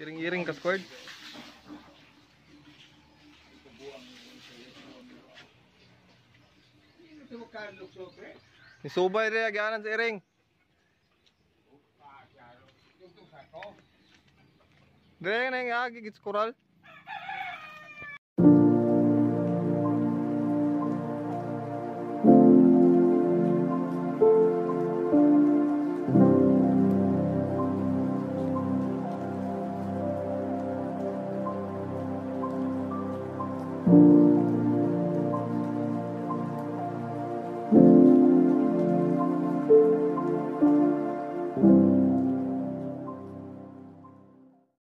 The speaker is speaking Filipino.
Iring-iring ka squad. Isubay rin aganan sa iring. Dire na yung agi gits koral.